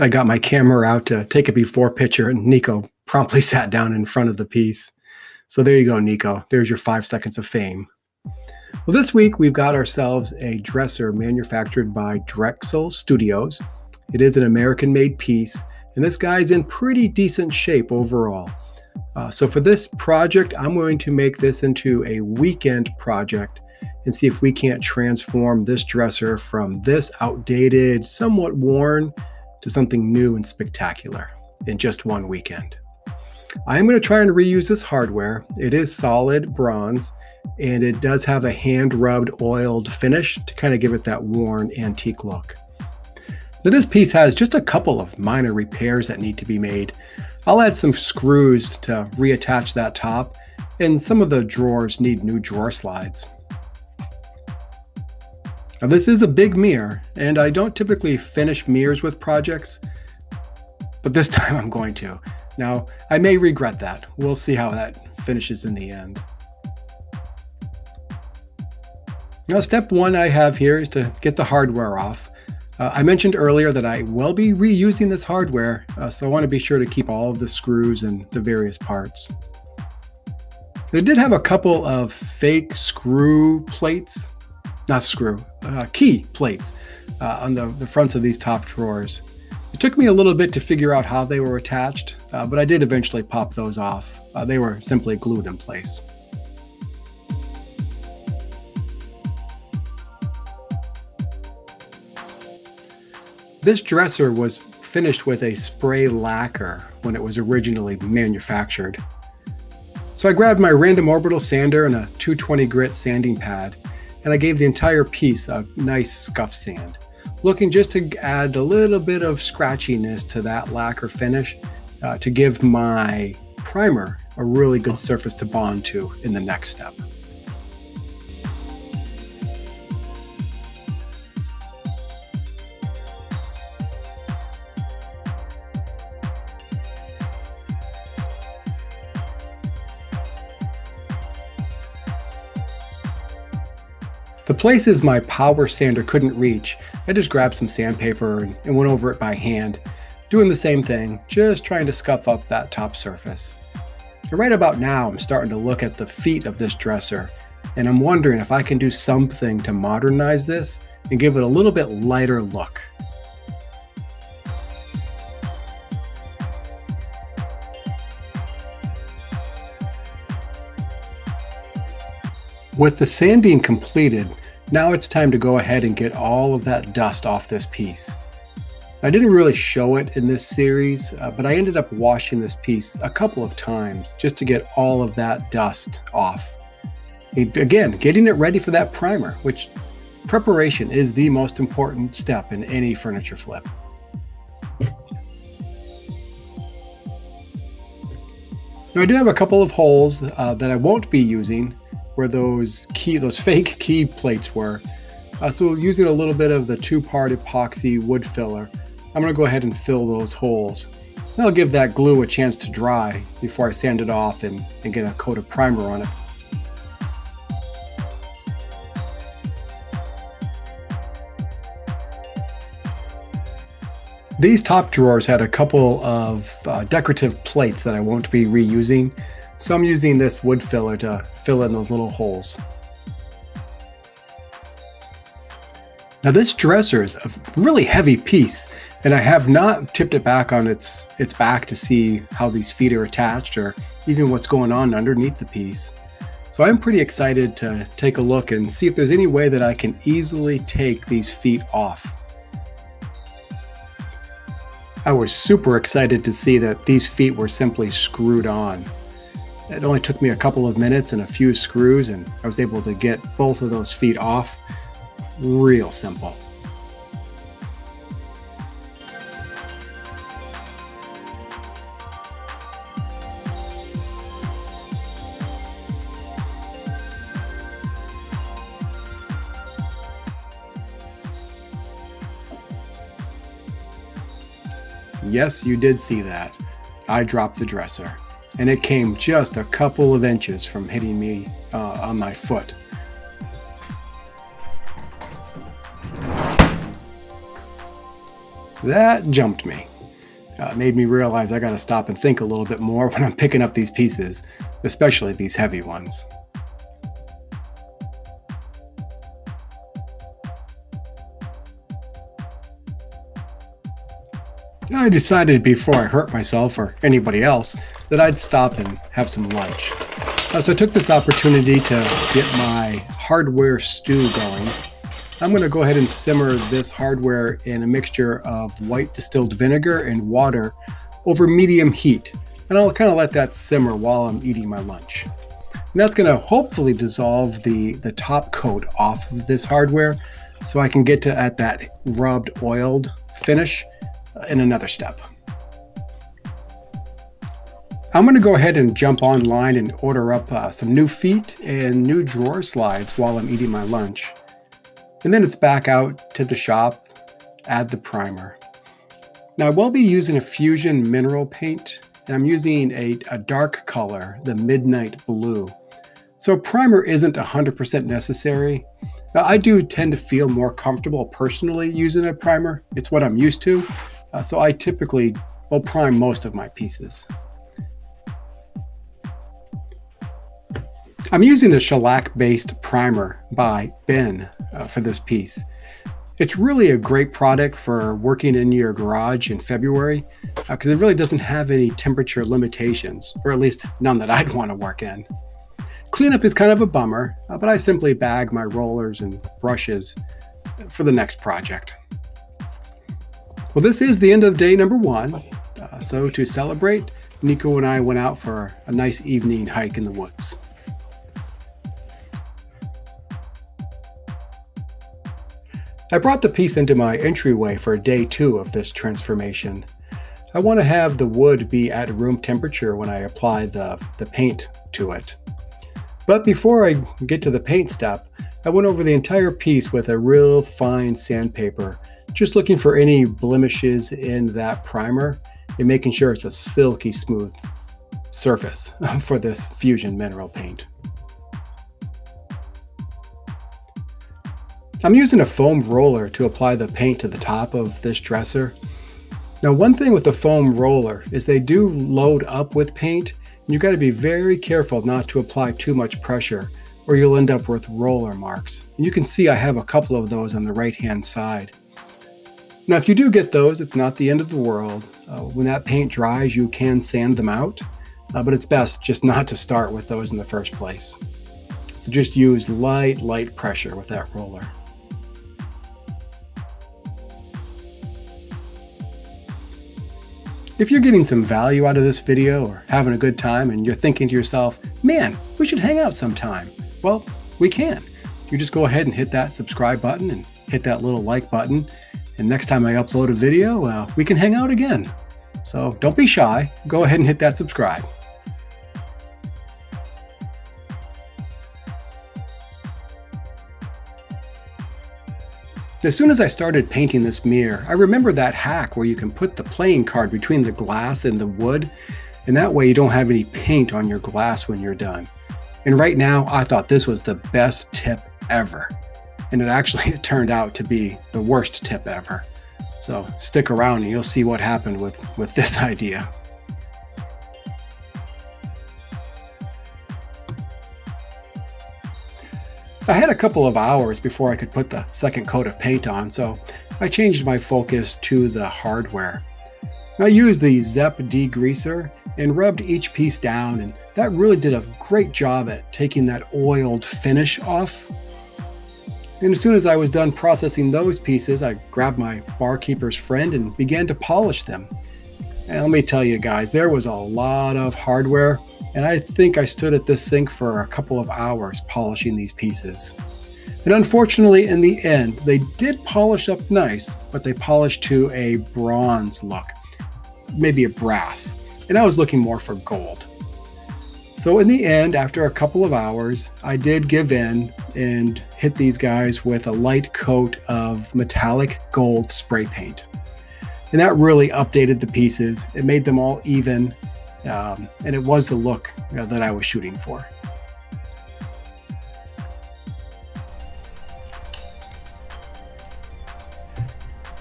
I got my camera out to take a before picture, and Nico promptly sat down in front of the piece. So there you go, Nico. There's your five seconds of fame. Well, this week we've got ourselves a dresser manufactured by Drexel Studios. It is an American made piece, and this guy's in pretty decent shape overall. Uh, so for this project, I'm going to make this into a weekend project and see if we can't transform this dresser from this outdated, somewhat worn, to something new and spectacular in just one weekend. I am going to try and reuse this hardware. It is solid bronze and it does have a hand rubbed oiled finish to kind of give it that worn antique look. Now this piece has just a couple of minor repairs that need to be made. I'll add some screws to reattach that top and some of the drawers need new drawer slides. Now this is a big mirror and I don't typically finish mirrors with projects, but this time I'm going to. Now, I may regret that. We'll see how that finishes in the end. Now, step one I have here is to get the hardware off. Uh, I mentioned earlier that I will be reusing this hardware, uh, so I want to be sure to keep all of the screws and the various parts. It did have a couple of fake screw plates, not screw, uh, key plates uh, on the, the fronts of these top drawers. It took me a little bit to figure out how they were attached, uh, but I did eventually pop those off. Uh, they were simply glued in place. This dresser was finished with a spray lacquer when it was originally manufactured. So I grabbed my random orbital sander and a 220 grit sanding pad, and I gave the entire piece a nice scuff sand looking just to add a little bit of scratchiness to that lacquer finish uh, to give my primer a really good surface to bond to in the next step. The places my power sander couldn't reach, I just grabbed some sandpaper and, went over it by hand, doing the same thing, just trying to scuff up that top surface. And right about now, I'm starting to look at the feet of this dresser, and I'm wondering if I can do something to modernize this and give it a little bit lighter look. With the sanding completed, now it's time to go ahead and get all of that dust off this piece. I didn't really show it in this series, uh, but I ended up washing this piece a couple of times just to get all of that dust off. Again, getting it ready for that primer, which preparation is the most important step in any furniture flip. Now I do have a couple of holes uh, that I won't be using where those key, those fake key plates were. Uh, so using a little bit of the two-part epoxy wood filler, I'm gonna go ahead and fill those holes. That'll give that glue a chance to dry before I sand it off and, and get a coat of primer on it. These top drawers had a couple of uh, decorative plates that I won't be reusing, so I'm using this wood filler to fill in those little holes. Now this dresser is a really heavy piece and I have not tipped it back on its, its back to see how these feet are attached or even what's going on underneath the piece. So I'm pretty excited to take a look and see if there's any way that I can easily take these feet off. I was super excited to see that these feet were simply screwed on. It only took me a couple of minutes and a few screws and I was able to get both of those feet off. Real simple. Yes, you did see that. I dropped the dresser and it came just a couple of inches from hitting me uh, on my foot. That jumped me. Uh, made me realize I gotta stop and think a little bit more when I'm picking up these pieces, especially these heavy ones. I decided before I hurt myself or anybody else that I'd stop and have some lunch. Uh, so I took this opportunity to get my hardware stew going. I'm going to go ahead and simmer this hardware in a mixture of white distilled vinegar and water over medium heat. And I'll kind of let that simmer while I'm eating my lunch. And that's going to hopefully dissolve the, the top coat off of this hardware so I can get to at that rubbed oiled finish in another step. I'm going to go ahead and jump online and order up uh, some new feet and new drawer slides while I'm eating my lunch. And then it's back out to the shop, add the primer. Now I will be using a Fusion mineral paint, and I'm using a, a dark color, the Midnight Blue. So primer isn't 100% necessary. Now, I do tend to feel more comfortable personally using a primer. It's what I'm used to, uh, so I typically will prime most of my pieces. I'm using a shellac-based primer by BIN uh, for this piece. It's really a great product for working in your garage in February because uh, it really doesn't have any temperature limitations, or at least none that I'd want to work in. Cleanup is kind of a bummer, uh, but I simply bag my rollers and brushes for the next project. Well, this is the end of day number one. Uh, so to celebrate, Nico and I went out for a nice evening hike in the woods. I brought the piece into my entryway for day two of this transformation. I want to have the wood be at room temperature when I apply the, the paint to it. But before I get to the paint step, I went over the entire piece with a real fine sandpaper just looking for any blemishes in that primer and making sure it's a silky smooth surface for this Fusion mineral paint. I'm using a foam roller to apply the paint to the top of this dresser. Now one thing with the foam roller is they do load up with paint and you got to be very careful not to apply too much pressure or you'll end up with roller marks. And you can see I have a couple of those on the right hand side. Now, if you do get those, it's not the end of the world. Uh, when that paint dries, you can sand them out, uh, but it's best just not to start with those in the first place. So just use light, light pressure with that roller. If you're getting some value out of this video or having a good time and you're thinking to yourself, man, we should hang out sometime. Well, we can. You just go ahead and hit that subscribe button and hit that little like button and next time I upload a video, uh, we can hang out again. So don't be shy. Go ahead and hit that subscribe. As soon as I started painting this mirror, I remember that hack where you can put the playing card between the glass and the wood, and that way you don't have any paint on your glass when you're done. And right now, I thought this was the best tip ever and it actually turned out to be the worst tip ever. So stick around and you'll see what happened with, with this idea. I had a couple of hours before I could put the second coat of paint on, so I changed my focus to the hardware. I used the Zep degreaser and rubbed each piece down, and that really did a great job at taking that oiled finish off and as soon as I was done processing those pieces, I grabbed my barkeeper's friend and began to polish them. And let me tell you guys, there was a lot of hardware, and I think I stood at this sink for a couple of hours polishing these pieces. And unfortunately, in the end, they did polish up nice, but they polished to a bronze look, maybe a brass. And I was looking more for gold. So in the end, after a couple of hours, I did give in and hit these guys with a light coat of metallic gold spray paint. And that really updated the pieces. It made them all even, um, and it was the look uh, that I was shooting for.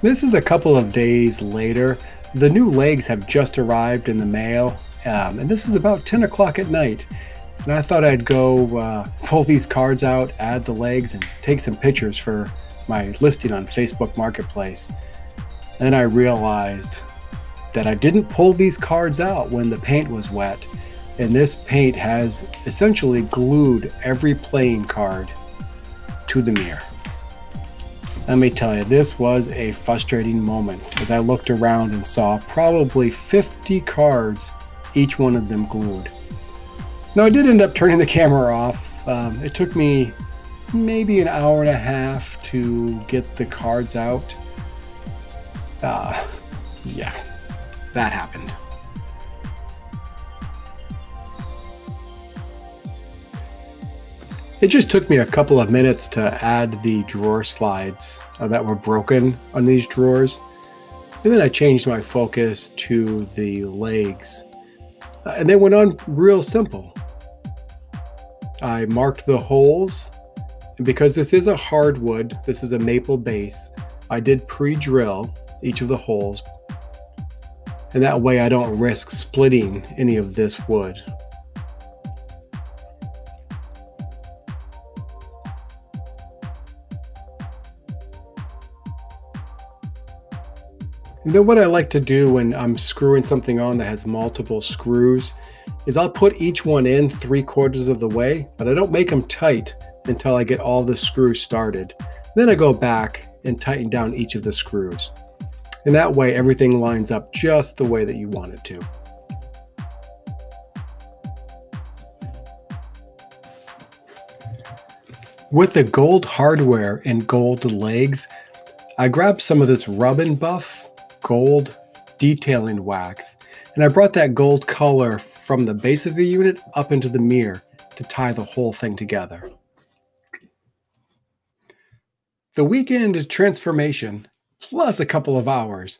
This is a couple of days later. The new legs have just arrived in the mail, um, and this is about 10 o'clock at night. And I thought I'd go uh, pull these cards out, add the legs, and take some pictures for my listing on Facebook Marketplace. Then I realized that I didn't pull these cards out when the paint was wet, and this paint has essentially glued every playing card to the mirror. Let me tell you, this was a frustrating moment as I looked around and saw probably 50 cards, each one of them glued. Now, I did end up turning the camera off. Um, it took me maybe an hour and a half to get the cards out. Uh, yeah, that happened. It just took me a couple of minutes to add the drawer slides uh, that were broken on these drawers. And then I changed my focus to the legs. Uh, and they went on real simple. I marked the holes. And because this is a hardwood, this is a maple base, I did pre-drill each of the holes. And that way I don't risk splitting any of this wood. And then what I like to do when I'm screwing something on that has multiple screws is I'll put each one in three quarters of the way, but I don't make them tight until I get all the screws started. Then I go back and tighten down each of the screws. And that way everything lines up just the way that you want it to. With the gold hardware and gold legs, I grabbed some of this rub and buff gold detailing wax. And I brought that gold color from the base of the unit up into the mirror to tie the whole thing together. The weekend transformation, plus a couple of hours,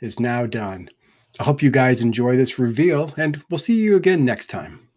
is now done. I hope you guys enjoy this reveal, and we'll see you again next time.